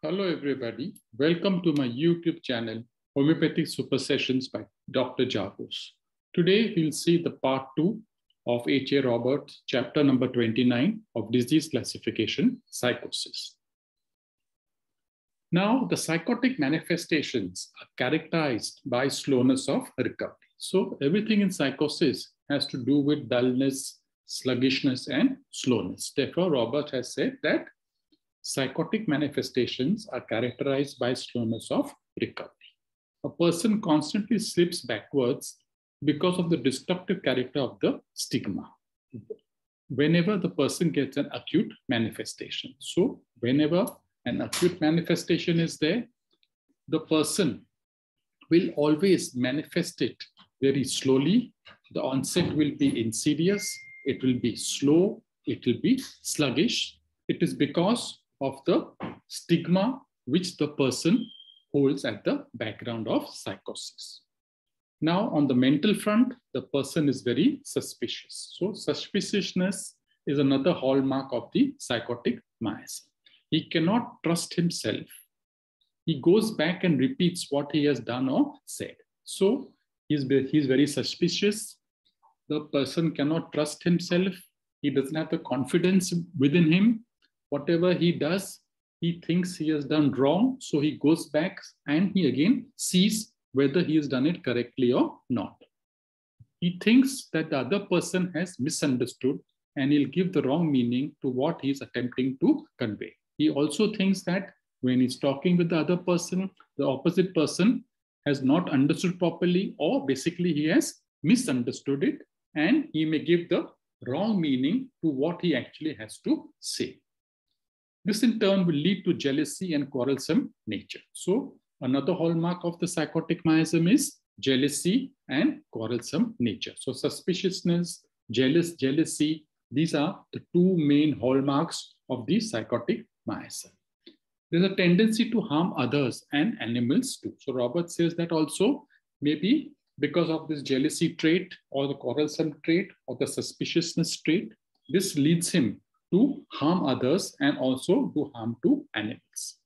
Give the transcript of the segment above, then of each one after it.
Hello, everybody. Welcome to my YouTube channel, Homeopathic Super Sessions by Dr. Jagose. Today, we'll see the part two of H.A. Roberts, chapter number 29 of disease classification, sycosis. Now, the sycotic manifestations are characterized by slowness of recovery. So, everything in sycosis has to do with dullness, sluggishness, and slowness. Therefore, Robert has said that sycotic manifestations are characterized by slowness of recovery. A person constantly slips backwards because of the destructive character of the stigma. Whenever the person gets an acute manifestation. So, whenever an acute manifestation is there, the person will always manifest it very slowly. The onset will be insidious, it will be slow, it will be sluggish. It is because of the stigma which the person holds at the background of sycosis. Now, on the mental front, the person is very suspicious. So, suspiciousness is another hallmark of the sycotic miasm. He cannot trust himself. He goes back and repeats what he has done or said. So, he's, he's very suspicious. The person cannot trust himself. He doesn't have the confidence within him whatever he does, he thinks he has done wrong. So he goes back and he again sees whether he has done it correctly or not. He thinks that the other person has misunderstood and he'll give the wrong meaning to what he's attempting to convey. He also thinks that when he's talking with the other person, the opposite person has not understood properly, or basically he has misunderstood it, and he may give the wrong meaning to what he actually has to say. This in turn will lead to jealousy and quarrelsome nature. So another hallmark of the sycotic miasm is jealousy and quarrelsome nature. So suspiciousness, jealous, jealousy, these are the two main hallmarks of the sycotic miasm. There's a tendency to harm others and animals too. So Robert says that also maybe because of this jealousy trait or the quarrelsome trait or the suspiciousness trait, this leads him to harm others and also do harm to animals.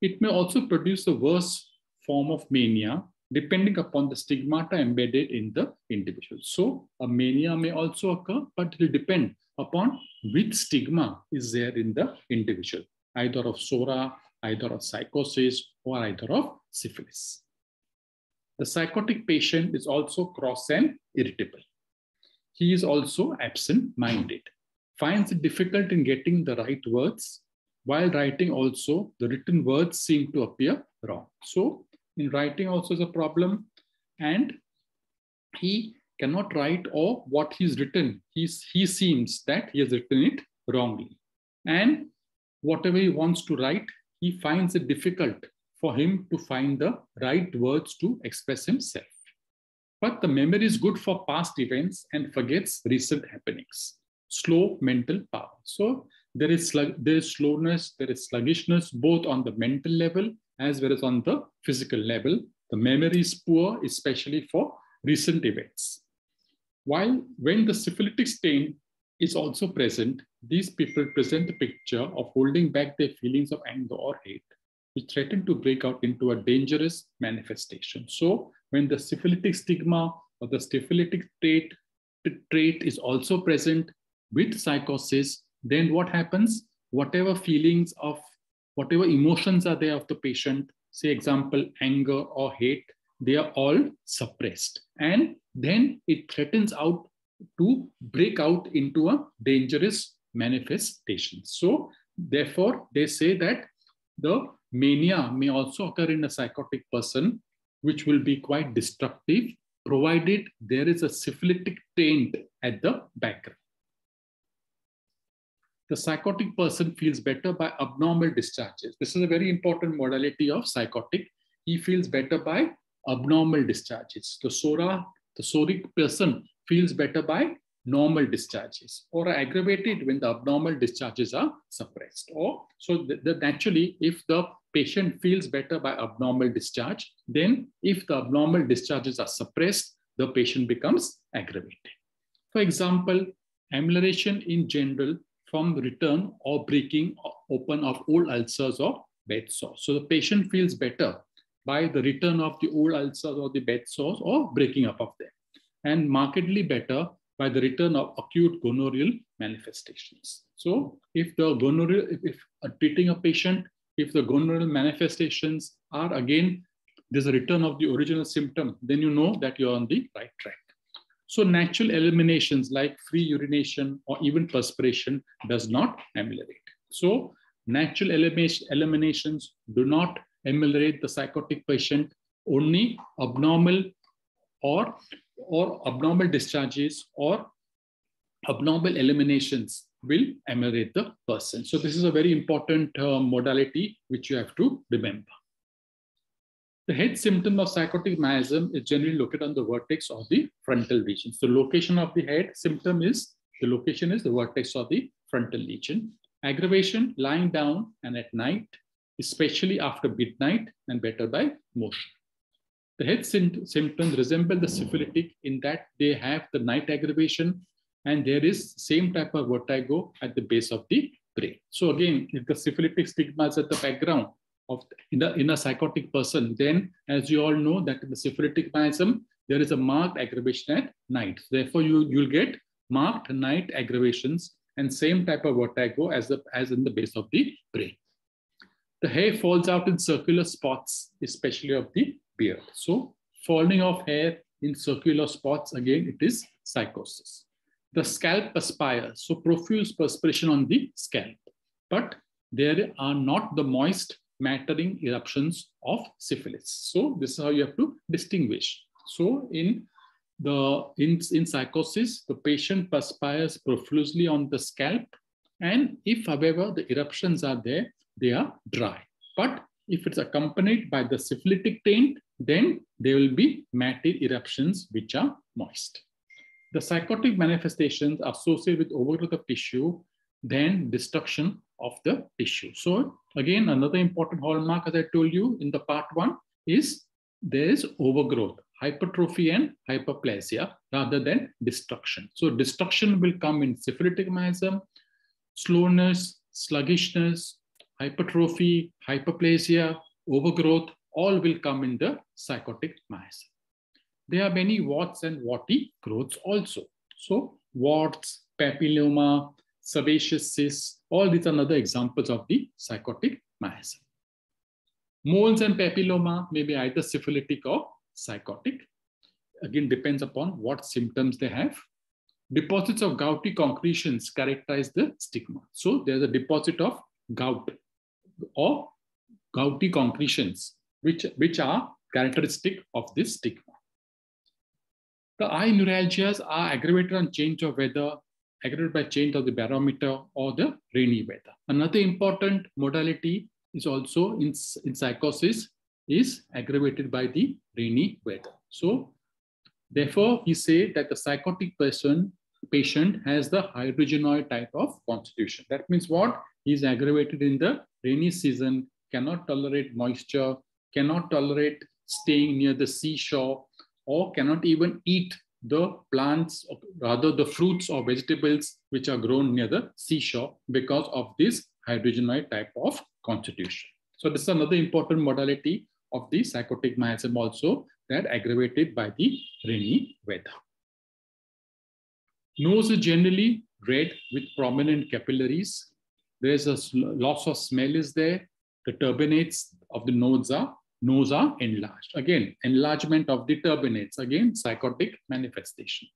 It may also produce a worse form of mania depending upon the stigmata embedded in the individual. So a mania may also occur, but it will depend upon which stigma is there in the individual, either of psora, either of sycosis, or either of syphilis. The sycotic patient is also cross and irritable. He is also absent-minded finds it difficult in getting the right words. While writing also, the written words seem to appear wrong. So in writing also is a problem and he cannot write or what he's written, he's, he seems that he has written it wrongly. And whatever he wants to write, he finds it difficult for him to find the right words to express himself. But the memory is good for past events and forgets recent happenings slow mental power. So there is, there is slowness, there is sluggishness, both on the mental level as well as on the physical level. The memory is poor, especially for recent events. While when the syphilitic stain is also present, these people present a picture of holding back their feelings of anger or hate, which threaten to break out into a dangerous manifestation. So when the syphilitic stigma or the syphilitic trait, trait is also present, with sycosis, then what happens? Whatever feelings of, whatever emotions are there of the patient, say example, anger or hate, they are all suppressed. And then it threatens out to break out into a dangerous manifestation. So therefore, they say that the mania may also occur in a sycotic person, which will be quite destructive, provided there is a syphilitic taint at the background the sycotic person feels better by abnormal discharges. This is a very important modality of sycotic. He feels better by abnormal discharges. The psora, the psoric person feels better by normal discharges or are aggravated when the abnormal discharges are suppressed. Or so the, the, naturally, if the patient feels better by abnormal discharge, then if the abnormal discharges are suppressed, the patient becomes aggravated. For example, amelioration in general from return or breaking open of old ulcers or bed sores. So the patient feels better by the return of the old ulcers or the bed sores or breaking up of them, and markedly better by the return of acute gonorrheal manifestations. So if the gonorrheal, if, if uh, treating a patient, if the gonorrheal manifestations are again, there's a return of the original symptom, then you know that you're on the right track. So natural eliminations like free urination or even perspiration does not ameliorate. So natural eliminations do not ameliorate the psychotic patient. Only abnormal or, or abnormal discharges or abnormal eliminations will ameliorate the person. So this is a very important uh, modality which you have to remember. The head symptom of sycotic miasm is generally located on the vertex of the frontal region. So location of the head symptom is, the location is the vertex of the frontal region. Aggravation, lying down and at night, especially after midnight and better by motion. The head symptoms resemble the syphilitic in that they have the night aggravation and there is same type of vertigo at the base of the brain. So again, if the syphilitic stigma is at the background, of in a, in a sycotic person, then as you all know that the syphilitic miasm, there is a marked aggravation at night. Therefore, you, you'll get marked night aggravations and same type of vertigo as, the, as in the base of the brain. The hair falls out in circular spots, especially of the beard. So falling of hair in circular spots, again, it is sycosis. The scalp perspires, so profuse perspiration on the scalp. But there are not the moist mattering eruptions of syphilis. So this is how you have to distinguish. So in the in, in sycosis, the patient perspires profusely on the scalp. And if, however, the eruptions are there, they are dry. But if it's accompanied by the syphilitic taint, then there will be matted eruptions which are moist. The sycotic manifestations associated with overgrowth of tissue, then destruction of the tissue. So again, another important hallmark, as I told you in the part one, is there is overgrowth, hypertrophy and hyperplasia rather than destruction. So destruction will come in syphilitic miasm, slowness, sluggishness, hypertrophy, hyperplasia, overgrowth, all will come in the sycotic miasm. There are many warts and warty growths also. So warts, papilloma, sebaceous all these are another examples of the sycotic miasm. Moles and papilloma may be either syphilitic or sycotic. Again, depends upon what symptoms they have. Deposits of gouty concretions characterize the stigma. So there's a deposit of gout or gouty concretions, which, which are characteristic of this stigma. The eye neuralgias are aggravated on change of weather, aggravated by change of the barometer or the rainy weather. Another important modality is also in, in sycosis is aggravated by the rainy weather. So therefore, we say that the sycotic person patient has the hydrogenoid type of constitution. That means what? He's aggravated in the rainy season, cannot tolerate moisture, cannot tolerate staying near the seashore, or cannot even eat the plants, rather the fruits or vegetables which are grown near the seashore because of this hydrogenoid type of constitution. So this is another important modality of the sycotic miasm also that aggravated by the rainy weather. Nose is generally red with prominent capillaries. There's a loss of smell is there. The turbinates of the nodes are nose are enlarged. Again, enlargement of the turbinates, again, sycotic manifestation.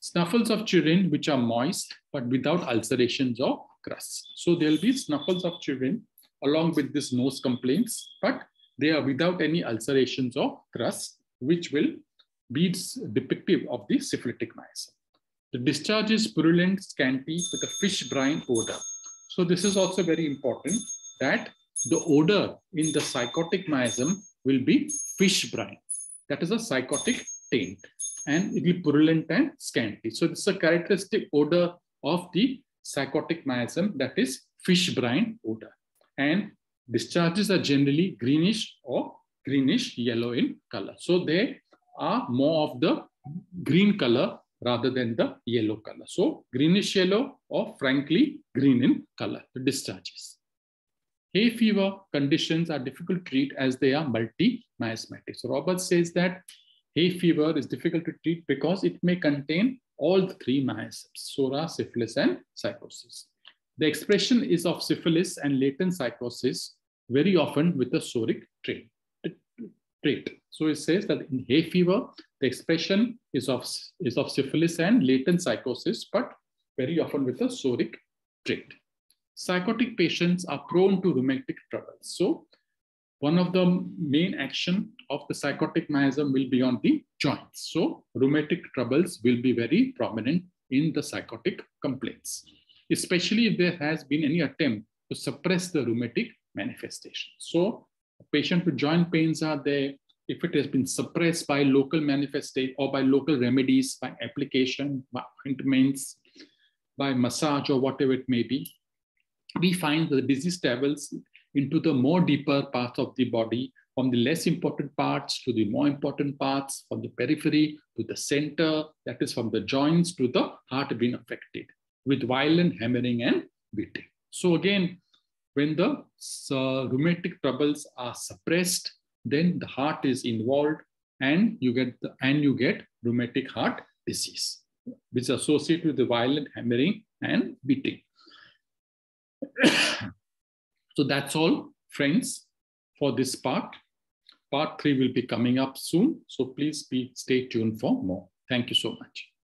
Snuffles of children which are moist but without ulcerations or crusts. So there'll be snuffles of children along with this nose complaints, but they are without any ulcerations or crusts, which will be depictive of the syphilitic miasm. The discharge is purulent, scanty with a fish brine odor. So this is also very important that the odor in the sycotic miasm will be fish brine. That is a sycotic taint and it will be purulent and scanty. So this is a characteristic odor of the sycotic miasm that is fish brine odor. And discharges are generally greenish or greenish yellow in color. So they are more of the green color rather than the yellow color. So greenish yellow or frankly green in color, the discharges. Hay fever conditions are difficult to treat as they are multi-miasmatic. So Roberts says that hay fever is difficult to treat because it may contain all the three miasms, psora, syphilis, and sycosis. The expression is of syphilis and latent sycosis very often with a psoric trait. trait. So it says that in hay fever, the expression is of, is of syphilis and latent sycosis, but very often with a psoric trait. Sycotic patients are prone to rheumatic troubles. So one of the main action of the sycotic miasm will be on the joints. So rheumatic troubles will be very prominent in the sycotic complaints, especially if there has been any attempt to suppress the rheumatic manifestation. So a patient with joint pains are there. If it has been suppressed by local manifestation or by local remedies, by application, by ointments, by massage or whatever it may be, we find the disease travels into the more deeper parts of the body, from the less important parts to the more important parts, from the periphery to the center, that is from the joints to the heart being affected with violent hammering and beating. So again, when the uh, rheumatic troubles are suppressed, then the heart is involved and you get the, and you get rheumatic heart disease, which is associated with the violent hammering and beating. so that's all, friends, for this part. Part three will be coming up soon. So please be stay tuned for more. Thank you so much.